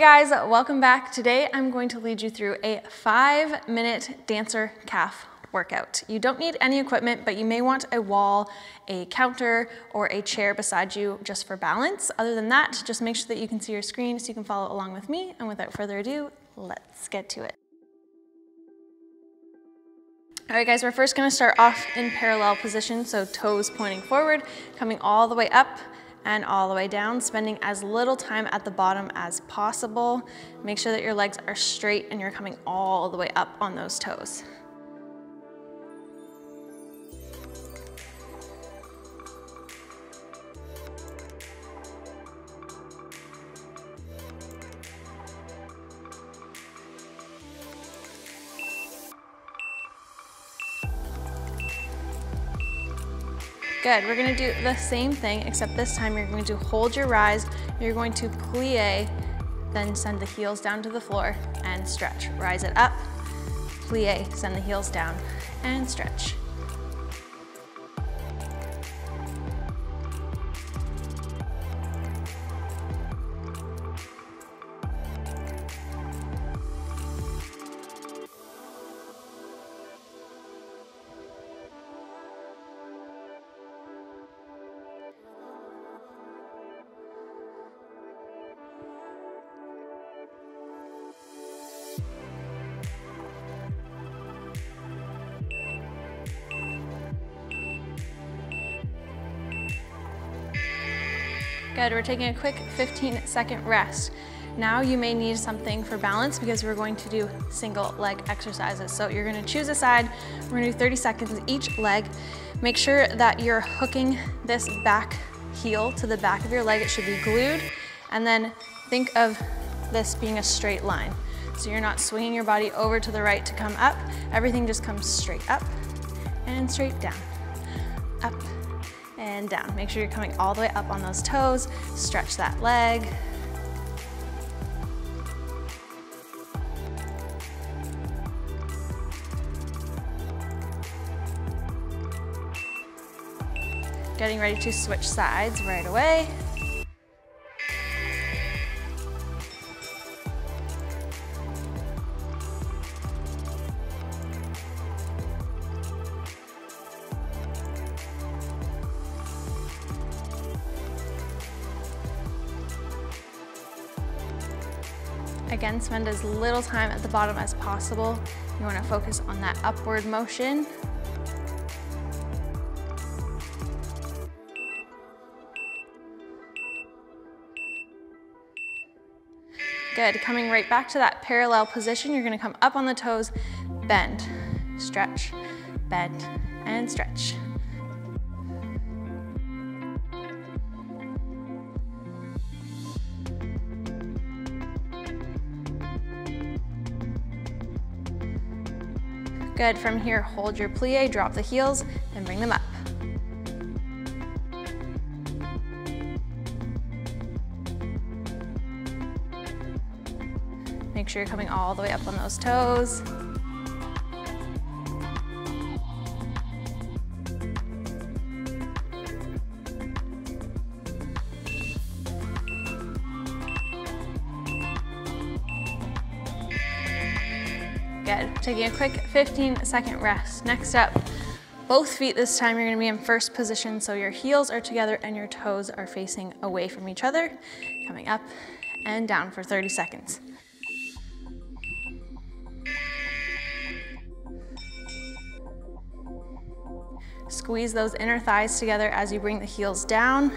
guys, welcome back. Today I'm going to lead you through a five minute dancer calf workout. You don't need any equipment, but you may want a wall, a counter, or a chair beside you just for balance. Other than that, just make sure that you can see your screen so you can follow along with me. And without further ado, let's get to it. All right guys, we're first gonna start off in parallel position, so toes pointing forward, coming all the way up and all the way down, spending as little time at the bottom as possible. Make sure that your legs are straight and you're coming all the way up on those toes. Good, we're gonna do the same thing, except this time you're going to hold your rise, you're going to plie, then send the heels down to the floor and stretch. Rise it up, plie, send the heels down and stretch. Good, we're taking a quick 15 second rest. Now you may need something for balance because we're going to do single leg exercises. So you're gonna choose a side, we're gonna do 30 seconds each leg. Make sure that you're hooking this back heel to the back of your leg. It should be glued. And then think of this being a straight line. So you're not swinging your body over to the right to come up. Everything just comes straight up and straight down, up and down. Make sure you're coming all the way up on those toes. Stretch that leg. Getting ready to switch sides right away. Again, spend as little time at the bottom as possible. You wanna focus on that upward motion. Good, coming right back to that parallel position, you're gonna come up on the toes, bend, stretch, bend, and stretch. Good, from here, hold your plie, drop the heels, and bring them up. Make sure you're coming all the way up on those toes. Taking a quick 15 second rest. Next up, both feet this time you're gonna be in first position so your heels are together and your toes are facing away from each other. Coming up and down for 30 seconds. Squeeze those inner thighs together as you bring the heels down.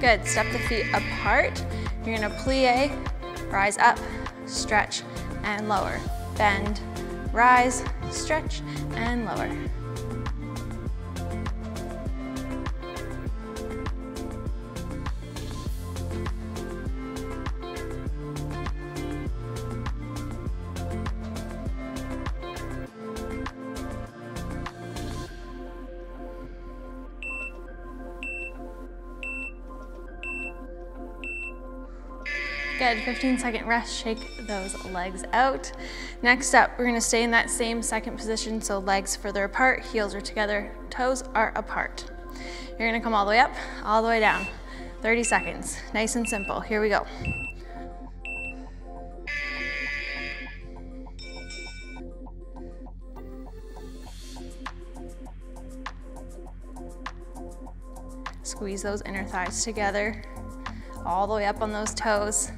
Good, step the feet apart. You're gonna plie, rise up, stretch, and lower. Bend, rise, stretch, and lower. Good, 15 second rest, shake those legs out. Next up, we're gonna stay in that same second position, so legs further apart, heels are together, toes are apart. You're gonna come all the way up, all the way down. 30 seconds, nice and simple. Here we go. Squeeze those inner thighs together, all the way up on those toes.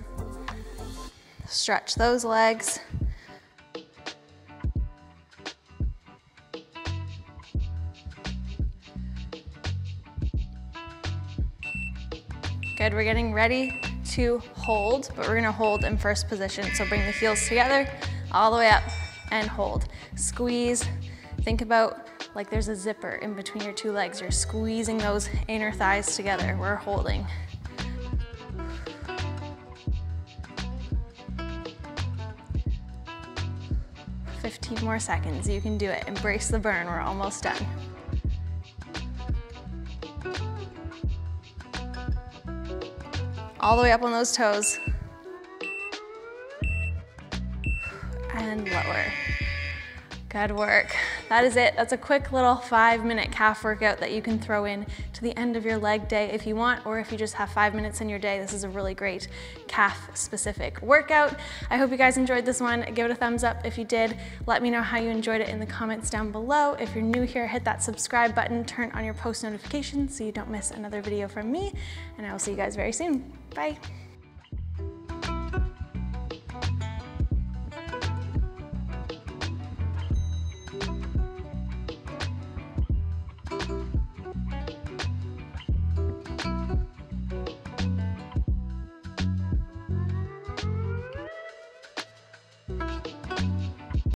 Stretch those legs. Good, we're getting ready to hold, but we're gonna hold in first position. So bring the heels together, all the way up and hold. Squeeze, think about like there's a zipper in between your two legs. You're squeezing those inner thighs together. We're holding. Fifteen more seconds. You can do it. Embrace the burn. We're almost done. All the way up on those toes. And lower. Good work. That is it. That's a quick little five minute calf workout that you can throw in to the end of your leg day if you want, or if you just have five minutes in your day, this is a really great calf specific workout. I hope you guys enjoyed this one. Give it a thumbs up if you did. Let me know how you enjoyed it in the comments down below. If you're new here, hit that subscribe button, turn on your post notifications so you don't miss another video from me, and I will see you guys very soon. Bye.